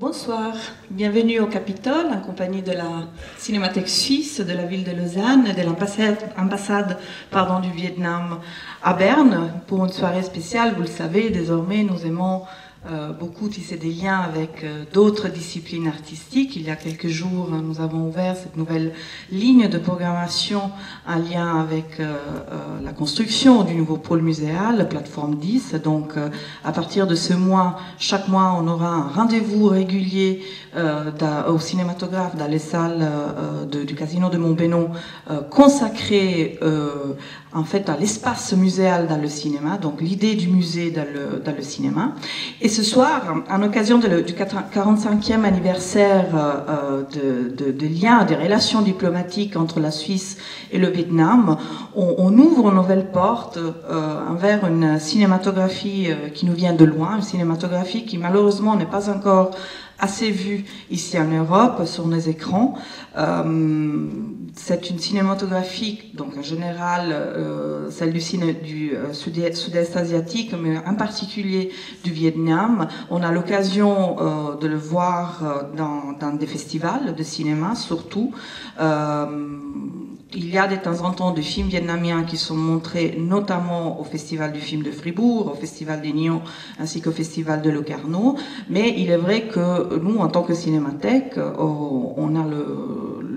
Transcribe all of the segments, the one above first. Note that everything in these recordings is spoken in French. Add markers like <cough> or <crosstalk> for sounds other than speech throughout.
Bonsoir, bienvenue au Capitole en compagnie de la Cinémathèque suisse de la ville de Lausanne et de l'ambassade du Vietnam à Berne pour une soirée spéciale. Vous le savez, désormais nous aimons euh, beaucoup tisser des liens avec euh, d'autres disciplines artistiques. Il y a quelques jours, nous avons ouvert cette nouvelle ligne de programmation en lien avec euh, la construction du nouveau pôle muséal, plateforme 10. Donc, à partir de ce mois, chaque mois, on aura un rendez-vous régulier au cinématographe dans les salles du casino de Montbénon consacré en fait à l'espace muséal dans le cinéma, donc l'idée du musée dans le, dans le cinéma. Et ce soir, en occasion du 45e anniversaire euh, de, de, liens, des relations diplomatiques entre la Suisse et le Vietnam, on, ouvre une nouvelle porte euh, envers une cinématographie euh, qui nous vient de loin, une cinématographie qui malheureusement n'est pas encore assez vue ici en Europe sur nos écrans. Euh, c'est une cinématographie, donc en général euh, celle du, euh, sud-est asiatique, mais en particulier du Vietnam. On a l'occasion de le voir dans, des festivals de cinéma, surtout il y a de temps en temps des films vietnamiens qui sont montrés notamment au Festival du film de Fribourg, au Festival des Nyons ainsi qu'au Festival de Locarno. Mais il est vrai que nous, en tant que cinémathèque, euh, on a le,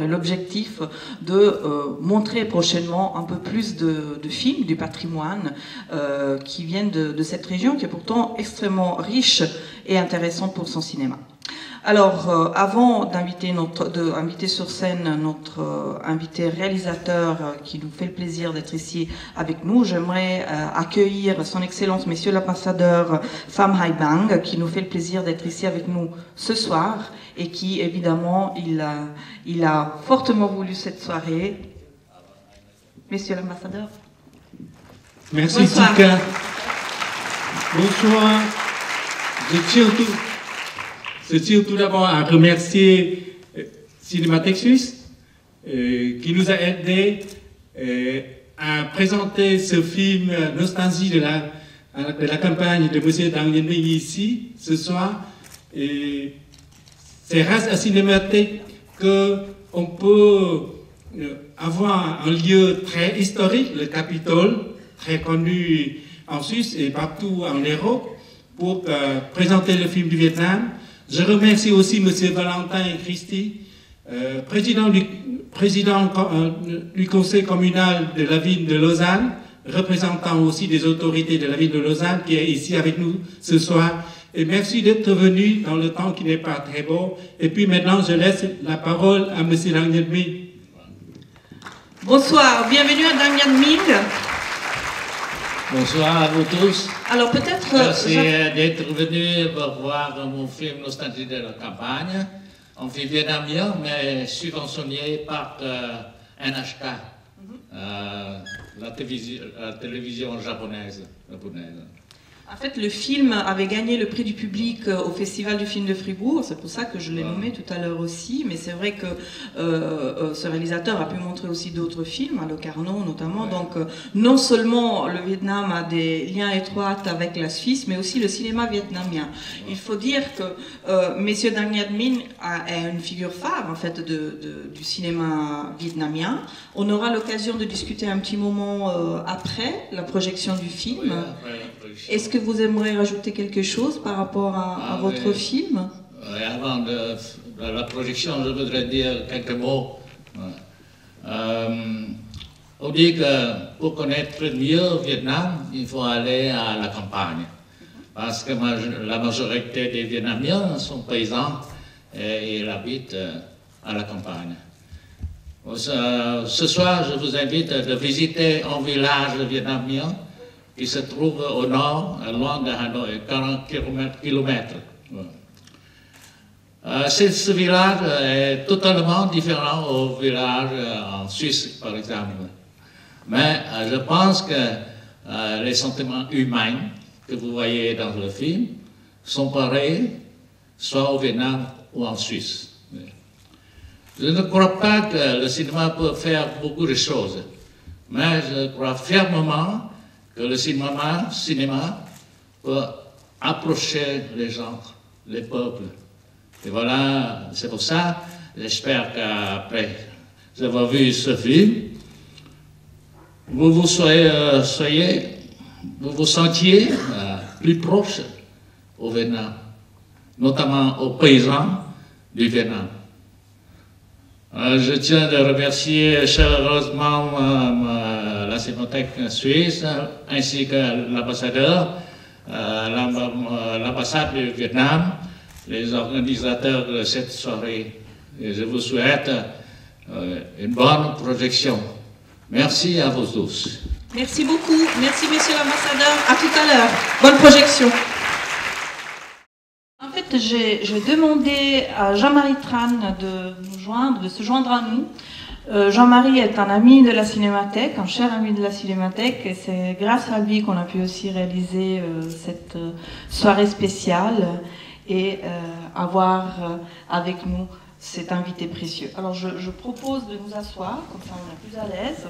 et l'objectif de euh, montrer prochainement un peu plus de, films du patrimoine euh, qui viennent de cette région qui est pourtant extrêmement riche et intéressante pour son cinéma. Alors, euh, avant d'inviter notre, de inviter sur scène notre euh, invité réalisateur euh, qui nous fait le plaisir d'être ici avec nous, j'aimerais accueillir Son Excellence Monsieur l'ambassadeur Pham Hai Bang, qui nous fait le plaisir d'être ici avec nous ce soir et qui, évidemment, il a, il a fortement voulu cette soirée. Monsieur l'ambassadeur. Merci, Tika. Bonsoir. Je je tiens tout d'abord à remercier euh, Cinémathèque Suisse euh, qui nous a aidés euh, à présenter ce film Nostalgie de la, de la campagne de M. Dang ici ce soir. C'est grâce à Cinémathèque qu'on peut avoir un lieu très historique, le Capitole, très connu en Suisse et partout en Europe, pour présenter le film du Vietnam. Je remercie aussi M. Valentin Christi, euh, président, du, président euh, du conseil communal de la ville de Lausanne, représentant aussi des autorités de la ville de Lausanne, qui est ici avec nous ce soir. Et merci d'être venu dans le temps qui n'est pas très beau. Et puis maintenant, je laisse la parole à M. Daniel. Bonsoir, bienvenue à Daniel Ming. Bonsoir à vous tous. Alors peut-être... Euh, Merci d'être venu pour voir mon film Nostalgie de la campagne, en film vietnamien, mais subventionné par euh, NHK, mhm. euh, la, télévision, la télévision japonaise. japonaise. En fait, le film avait gagné le prix du public euh, au Festival du film de Fribourg, c'est pour ça que je l'ai nommé tout à l'heure aussi, mais c'est vrai que euh, euh, ce réalisateur a pu montrer aussi d'autres films, à Locarno notamment, donc non seulement le Vietnam a des liens étroits avec la Suisse, mais aussi le cinéma vietnamien. Il faut dire que euh, Messieurs Dang Nhad Minh est une figure phare en fait de, du cinéma vietnamien. On aura l'occasion de discuter un petit moment après la projection du film. Est-ce que vous aimeriez rajouter quelque chose par rapport à, ah, votre film Avant de, la projection, je voudrais dire quelques mots. Euh, on dit que pour connaître mieux Vietnam, il faut aller à la campagne. Parce que la majorité des Vietnamiens sont paysans et ils habitent euh, à la campagne. Ce soir, je vous invite à visiter un village vietnamien qui se trouve au nord, loin de Hanoï, 40 km. Euh, ce, village est totalement différent au village euh, en Suisse, par exemple. Mais euh, je pense que les sentiments humains que vous voyez dans le film sont pareils, soit au Vietnam ou en Suisse. Je ne crois pas que le cinéma peut faire beaucoup de choses, mais je crois fermement que le cinéma, cinéma peut approcher les gens les peuples. Et voilà, c'est pour ça, j'espère qu'après avoir vu ce film, vous vous soyez, euh, vous vous sentiez euh, plus proche au Vietnam, notamment aux paysans du Vietnam. Euh, je tiens à remercier chaleureusement la suisse ainsi que l'ambassadeur, l'ambassade du Vietnam, les organisateurs de cette soirée. Et je vous souhaite une bonne projection. Merci à vous tous. Merci beaucoup. Merci, monsieur l'ambassadeur. À tout à l'heure. Bonne projection. En fait, j'ai demandé à Jean-Marie Tran de nous joindre, de se joindre à nous. Euh, Jean-Marie est un ami de la Cinémathèque, un cher ami de la Cinémathèque, et c'est grâce à lui qu'on a pu aussi réaliser euh, cette euh, soirée spéciale et avoir avec nous cet invité précieux. Alors je, je propose de nous asseoir, comme ça on est plus à l'aise.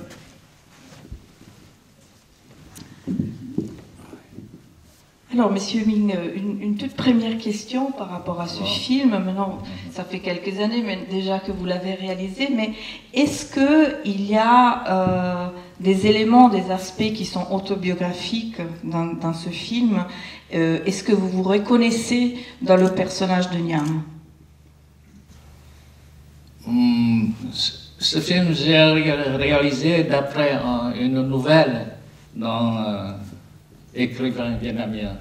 Alors, Monsieur Ming, une, toute première question par rapport à ce film. Maintenant, ça fait quelques années mais déjà que vous l'avez réalisé, mais est-ce qu'il y a euh, des éléments, des aspects qui sont autobiographiques dans, ce film euh, Est-ce que vous vous reconnaissez dans le personnage de Niam hmm, Ce film, j'ai réalisé d'après une nouvelle dans euh, écrivain vietnamien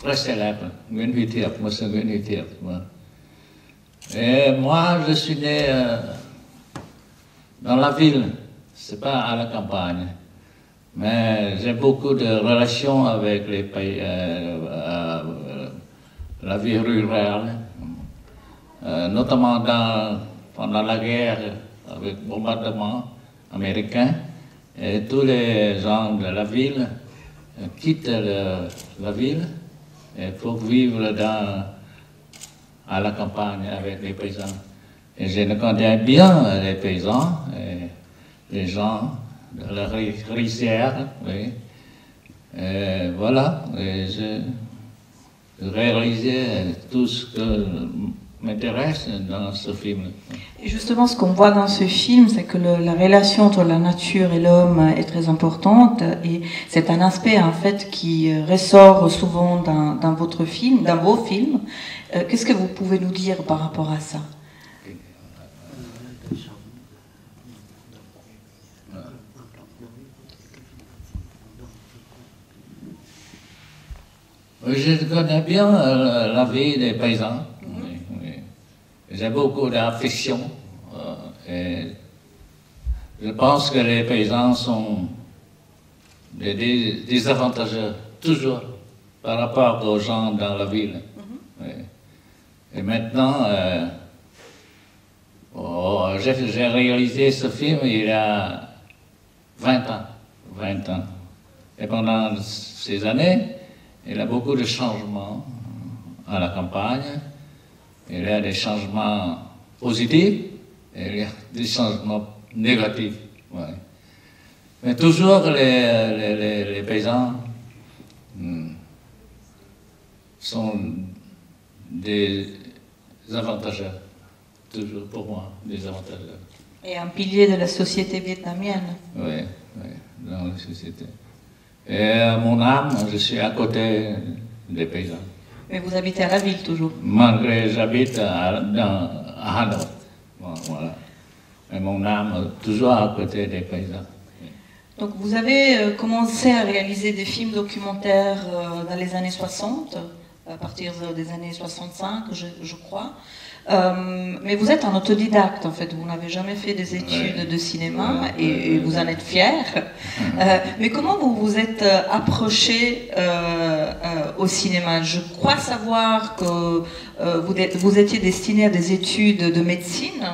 très célèbre, Nguyễn Huy. Et moi, je suis né dans la ville, c'est pas à la campagne, mais j'ai beaucoup de relations avec les pays, euh, euh la vie rurale, euh, notamment dans, pendant la guerre avec bombardement américain. Et tous les gens de la ville quittent la ville pour vivre à la campagne avec les paysans. Et je connais bien les paysans, et les gens de la rizière. Et voilà, je réalisais tout ce que m'intéresse dans ce film. Et justement, ce qu'on voit dans ce film, c'est que la relation entre la nature et l'homme est très importante, et c'est un aspect en fait qui euh, ressort souvent dans, dans votre film, dans vos films. Euh, qu'est-ce que vous pouvez nous dire par rapport à ça? Je connais bien euh, la vie des paysans. J'ai beaucoup d'affection. Euh, et je pense que les paysans sont des désavantageux, toujours, par rapport aux gens dans la ville. Mm-hmm. Et maintenant, euh, oh, j'ai réalisé ce film il y a 20 ans. 20 ans. Et pendant ces années, il y a beaucoup de changements à la campagne. Il y a des changements positifs et il y a des changements négatifs. Mais toujours les, les, paysans hmm, sont des avantageux, toujours pour moi, des avantageux. Et un pilier de la société vietnamienne. Oui, oui, dans la société. Et à mon âme, je suis à côté des paysans. Mais vous habitez à la ville toujours Malgré j'habite à, à Hanoi. Voilà. Mais mon âme toujours à côté des paysans. Donc vous avez euh, commencé à réaliser des films documentaires euh, dans les années 60, à partir des années 65, je, je crois. Euh, mais vous êtes un autodidacte en fait, vous n'avez jamais fait des études de cinéma et, vous en êtes fier. <laughs> Euh, mais comment vous vous êtes euh, approché au cinéma? Je crois savoir que vous, vous, étiez destiné à des études de médecine.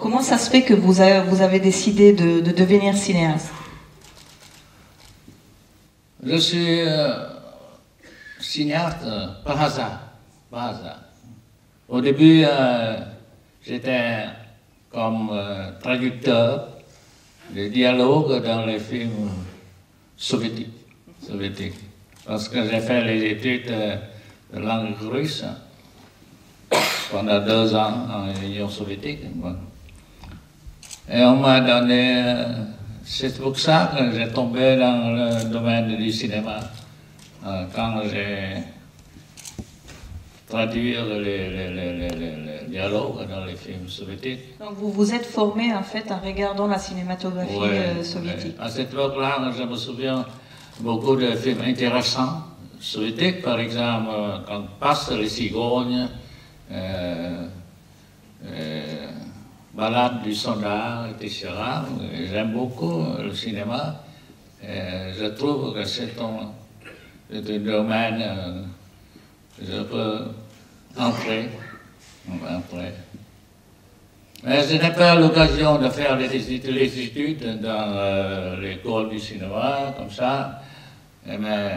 comment ça se fait que vous avez, vous avez décidé de, de, devenir cinéaste? Je suis cinéaste par hasard. Par hasard. Au début, euh, j'étais comme euh, traducteur de dialogue dans les films soviétiques. Parce que j'ai fait les études euh, de langue russe pendant deux ans en Union soviétique. Et on m'a donné. C'est pour ça que j'ai tombé dans le domaine du cinéma quand j'ai traduit les, dialogues dans les films soviétiques. Donc vous vous êtes formé en fait en regardant la cinématographie euh, soviétique. À cette époque-là, je me souviens beaucoup de films intéressants soviétiques, par exemple, quand passe les cigognes. Balade du soldat, etc. J'aime beaucoup le cinéma. je trouve que c'est un, domaine euh, je peux entrer. Mais je n'ai pas l'occasion de faire des études dans euh, l'école du cinéma, comme ça. Mais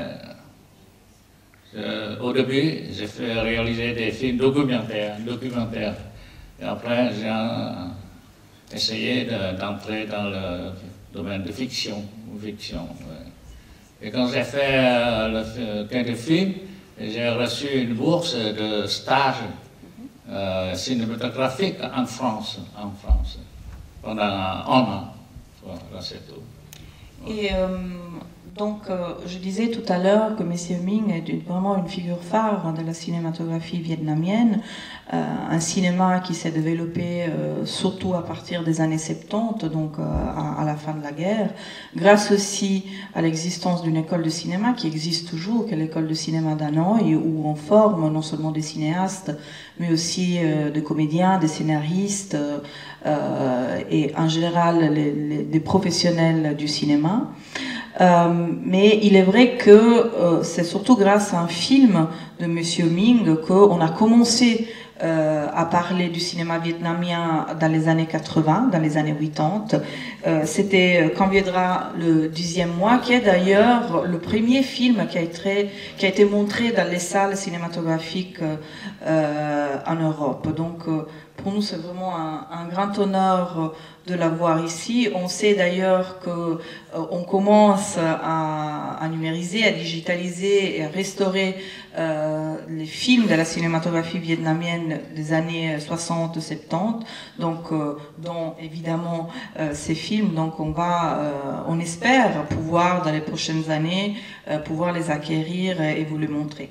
au début, j'ai fait réaliser des films documentaires. documentaires. Et après, j'ai essayé d'entrer dans le domaine de fiction. fiction Et quand j'ai fait euh, quelques films, j'ai reçu une bourse de stage euh, cinématographique en France, en France, pendant un an. Voilà, c'est tout. Et euh, donc, euh, je disais tout à l'heure que M. Ming est vraiment une figure phare de la cinématographie vietnamienne, euh, un cinéma qui s'est développé euh, surtout à partir des années 70, donc à, la fin de la guerre, grâce aussi à l'existence d'une école de cinéma qui existe toujours, qui est l'école de cinéma d'Hanoï, où on forme non seulement des cinéastes, mais aussi des comédiens, des scénaristes et en général des professionnels du cinéma. Euh, mais il est vrai que euh, c'est surtout grâce à un film de Monsieur Ming qu'on a commencé euh, à parler du cinéma vietnamien dans les années 80, dans les années 80. C'était Quand viendra le dixième mois, qui est d'ailleurs le premier film qui a été, qui a été montré dans les salles cinématographiques en Europe. Donc pour nous, c'est vraiment un, un, grand honneur de l'avoir ici. On sait d'ailleurs que euh, commence à, à, numériser, à digitaliser et à restaurer euh, les films de la cinématographie vietnamienne des années 60-70. Donc, euh, dont évidemment euh, ces films. Donc, on va, euh, on espère pouvoir dans les prochaines années pouvoir les acquérir et vous les montrer.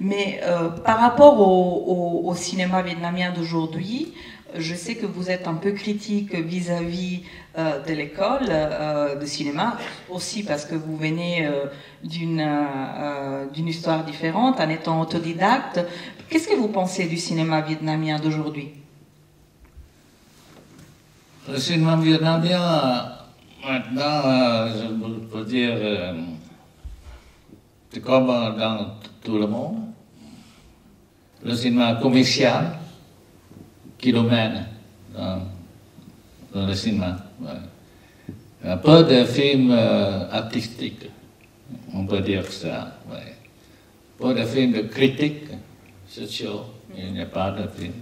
Mais par rapport au, au, au cinéma vietnamien d'aujourd'hui, je sais que vous êtes un peu critique vis-à-vis euh, de l'école euh, de cinéma, aussi parce que vous venez euh, d'une histoire différente en étant autodidacte. Qu'est-ce que vous pensez du cinéma vietnamien d'aujourd'hui? Le cinéma vietnamien, maintenant, je peux dire, c'est comme dans tout le monde. Le cinéma commercial qui dans, dans, le cinéma. Un peu de films euh, artistiques, on peut dire ça. Ouais. Pas de films de critique sociaux, il n'y a pas de films.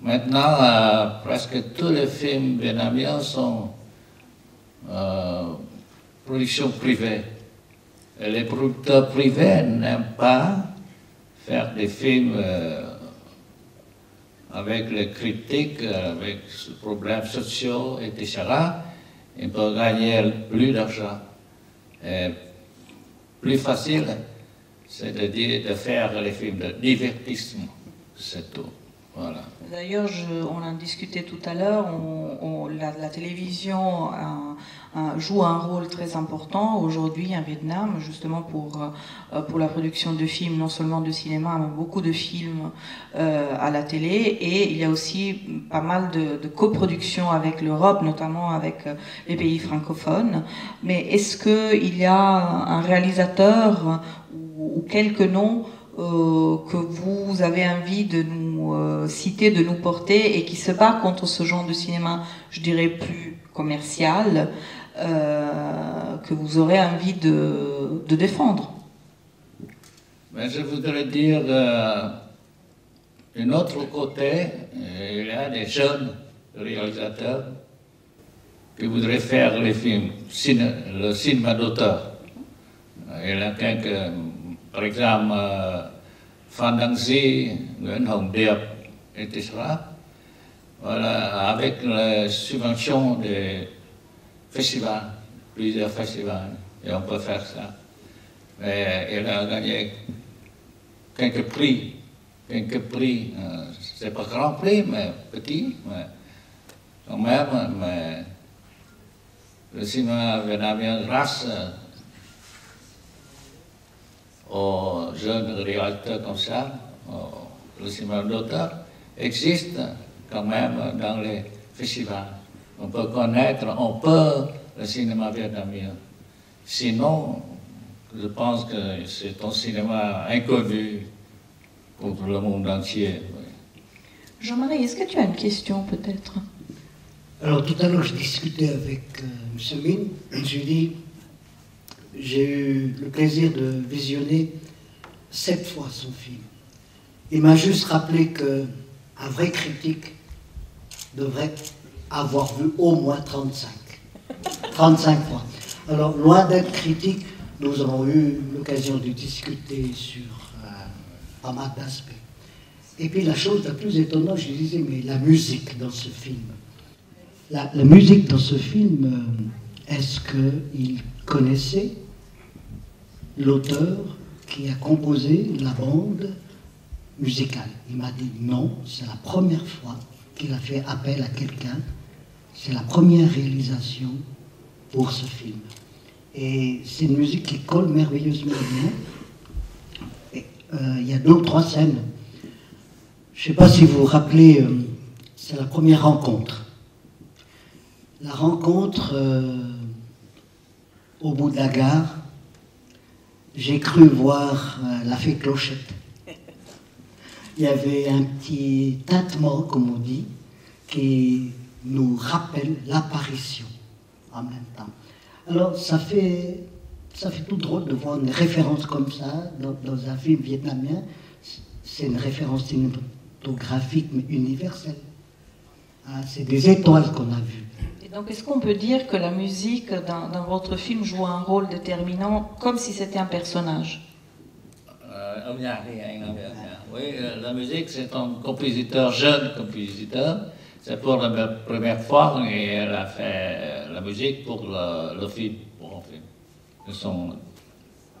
Maintenant, euh, presque tous les films vietnamiens sont euh, productions privées. Et les producteurs privés n'aiment pas faire des films euh, avec les critiques, avec les problèmes sociaux, etc., il peut gagner plus d'argent. Plus facile, c'est de faire les films de divertissement, c'est tout. Voilà. D'ailleurs, on en discutait tout à l'heure, la, la, télévision joue un rôle très important aujourd'hui en Vietnam, justement pour, euh, pour la production de films, non seulement de cinéma, mais beaucoup de films euh, à la télé. Et il y a aussi pas mal de, de coproductions avec l'Europe, notamment avec euh, les pays francophones. Mais est-ce qu'il y a un réalisateur ou, quelques noms que vous avez envie de nous euh, citer, de nous porter et qui se bat contre ce genre de cinéma, je dirais plus commercial, euh, que vous aurez envie de, défendre ben, Je voudrais dire d'un autre côté, il y a des jeunes réalisateurs qui voudraient faire le cinéma d'auteur. Il y a quelques par exemple, euh, Phan Đăng Di, etc. Voilà, avec la subvention des festivals, plusieurs festivals, et on peut faire ça. Mais il a gagné quelques prix, quelques prix, euh, c'est pas grand prix, mais petit, mais quand même, mais le cinéma vietnamien grâce aux jeunes réalisateurs comme ça, le cinéma d'auteur, existe quand même dans les festivals. On peut connaître, on peut le cinéma vietnamien. Sinon, je pense que c'est un cinéma inconnu pour le monde entier. Jean-Marie, est-ce que tu as une question peut-être? Alors tout à l'heure, je discutais avec euh, M. Mine. Je lui dis, j'ai eu le plaisir de visionner sept fois son film. Il m'a juste rappelé que un vrai critique devrait avoir vu au moins 35. 35 fois. Alors, loin d'être critique, nous avons eu l'occasion de discuter sur euh, pas mal d'aspects. Et puis la chose la plus étonnante, je disais, mais la musique dans ce film. La, la musique dans ce film, euh, est-ce qu'il connaissait l'auteur qui a composé la bande musicale Il m'a dit non, c'est la première fois qu'il a fait appel à quelqu'un. C'est la première réalisation pour ce film. Et c'est une musique qui colle merveilleusement bien. Euh, il y a ou trois scènes. Je ne sais pas si vous vous rappelez, euh, c'est la première rencontre. La rencontre euh, au bout de la gare, j'ai cru voir la fée Clochette. Il y avait un petit tintement, comme on dit, qui nous rappelle l'apparition en même temps. Alors, ça fait, ça fait tout drôle de voir une référence comme ça dans, dans un film vietnamien. C'est une référence cinématographique, mais universelle. Ah, c'est des étoiles qu'on a vues. Donc, est-ce qu'on peut dire que la musique dans, dans, votre film joue un rôle déterminant, comme si c'était un personnage? Euh, Oui, la musique, c'est un compositeur, jeune compositeur. C'est pour la première fois et elle a fait la musique pour le, le film, pour un film. Son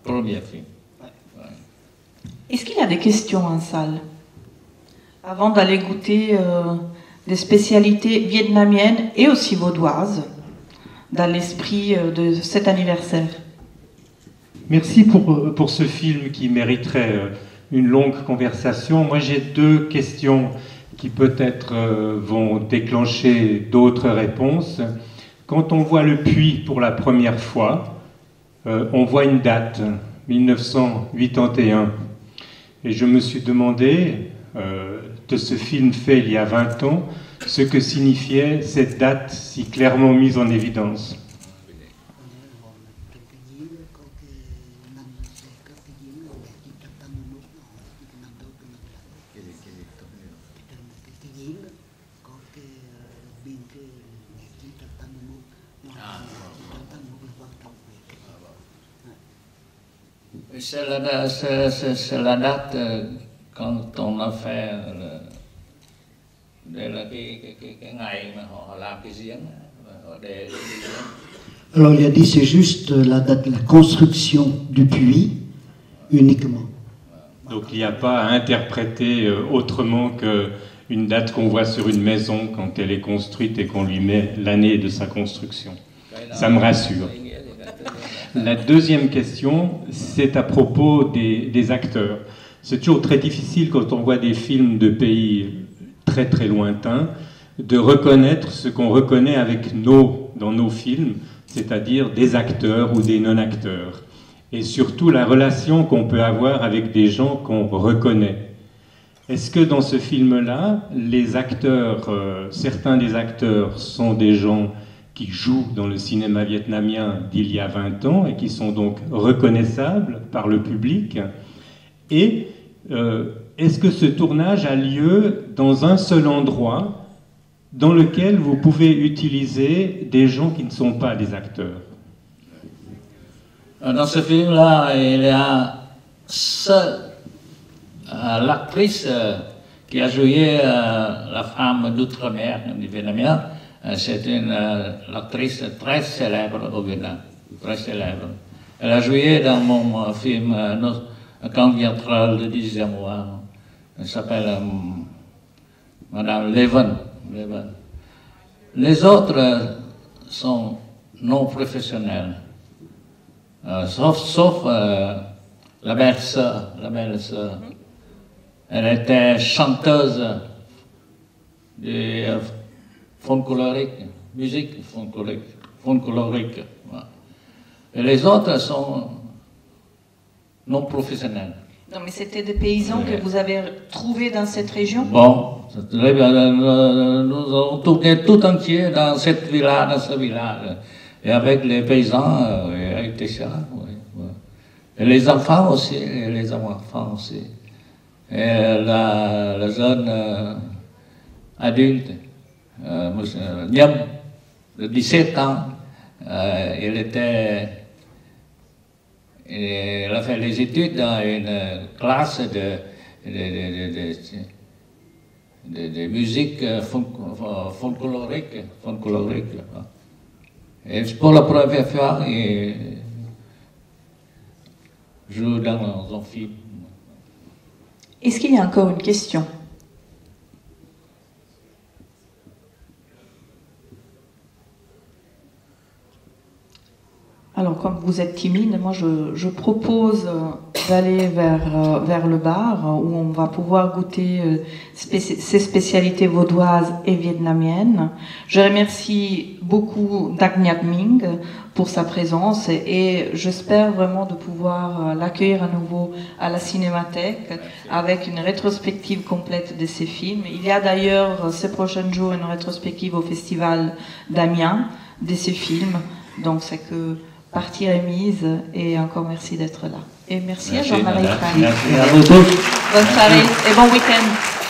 premier film. Ouais. Est-ce qu'il y a des questions en salle? Avant d'aller goûter euh, des spécialités vietnamiennes et aussi vaudoises dans l'esprit euh, de cet anniversaire. Merci pour, pour ce film qui mériterait euh, une longue conversation. Moi j'ai deux questions qui peut-être euh, vont déclencher d'autres réponses. Quand on voit le puits pour la première fois, euh, on voit une date, 1981. Et je me suis demandé, euh, de ce film fait il y a 20 ans, ce que signifiait cette date si clairement mise en évidence. C'est la, date euh, quand on a fait le, de la, cái, cái, cái ngày mà họ làm cái giếng, họ để cái giếng. Alors il a dit c'est juste la date de la construction du puits uniquement. Donc il n'y a pas à interpréter euh, autrement qu'une date qu'on voit sur une maison quand elle est construite et qu'on lui met l'année de sa construction. Ça me rassure. La deuxième question, c'est à propos des, des acteurs. C'est toujours très difficile quand on voit des films de pays très très lointains de reconnaître ce qu'on reconnaît avec nos, dans nos films, c'est-à-dire des acteurs ou des non-acteurs. Et surtout la relation qu'on peut avoir avec des gens qu'on reconnaît. Est-ce que dans ce film-là, les acteurs, euh, certains des acteurs sont des gens qui jouent dans le cinéma vietnamien d'il y a 20 ans et qui sont donc reconnaissables par le public? Et euh, est-ce que ce tournage a lieu dans un seul endroit dans lequel vous pouvez utiliser des gens qui ne sont pas des acteurs? Dans ce film-là, il y a seul l'actrice qui a joué la femme d'outre-mer du Vietnamien, c'est une actrice très célèbre au Vietnam, très célèbre. Elle a joué dans mon film Quand viendra le dixième mois. Elle s'appelle Madame Leven. Les autres sont non professionnels, euh, sauf, sauf euh, la belle-sœur. La belle -sœur. Elle était chanteuse de euh, folklorique, musique folklorique. folklorique Et les autres sont non professionnels. Non, mais c'était des paysans que vous avez trouvés dans cette région? Bon, nous avons tourné tout entier dans cette village, dans ce village. Et avec les paysans, euh, les chats, Et les enfants aussi, et les enfants aussi. Et la, la jeune euh, adulte, euh, Niam, de 17 ans, euh, il était elle a fait les études dans une classe de, musique folklorique. folklorique et pour la première fois, il joue dans un film. Est-ce qu'il y a encore une question? Alors, comme vous êtes timide, moi je, propose euh, d'aller vers, euh, vers le bar où on va pouvoir goûter euh, ces spécialités vaudoises et vietnamiennes. Je remercie beaucoup Dagnat Ming pour sa présence et j'espère vraiment de pouvoir l'accueillir à nouveau à la Cinémathèque avec une rétrospective complète de ses films. Il y a d'ailleurs ces prochains jours une rétrospective au Festival d'Amiens de ses films. Donc c'est que partie remise et encore merci d'être là. Et merci, à Jean-Marie Merci à vous tous. Bonne soirée et bon week-end.